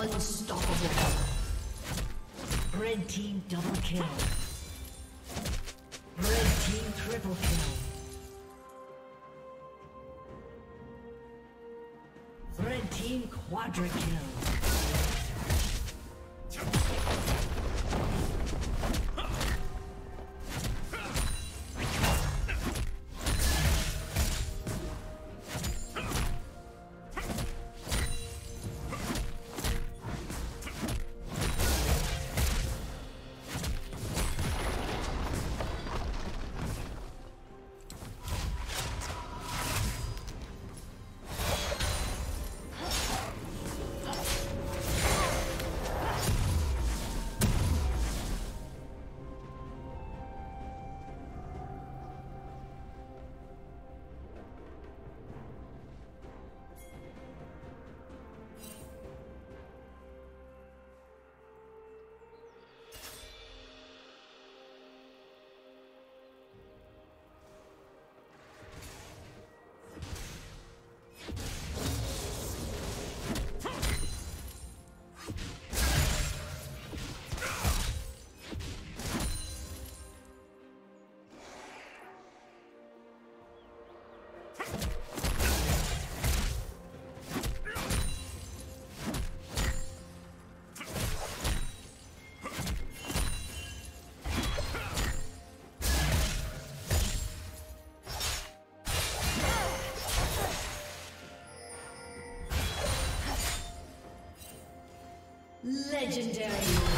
Unstoppable. Red team double kill. Red team triple kill. Red team quadra kill. Legendary.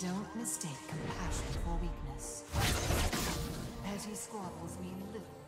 Don't mistake compassion for weakness. Petty squabbles mean little.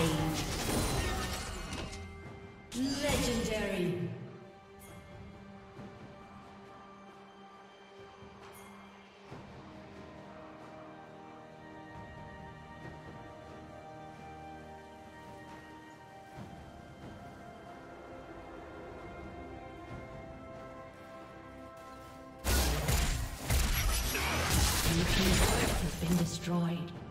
Rampage. Legendary. Been destroyed.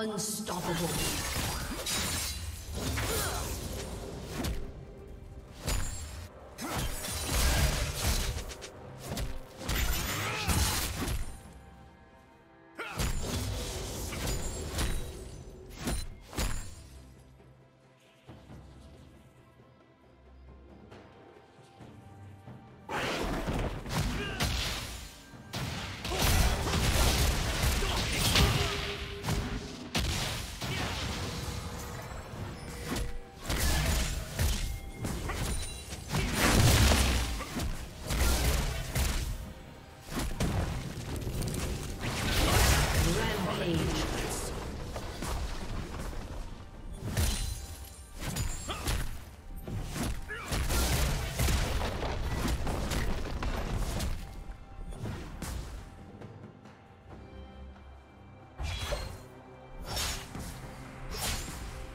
Unstoppable.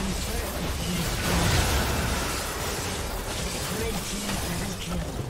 Red team has killed.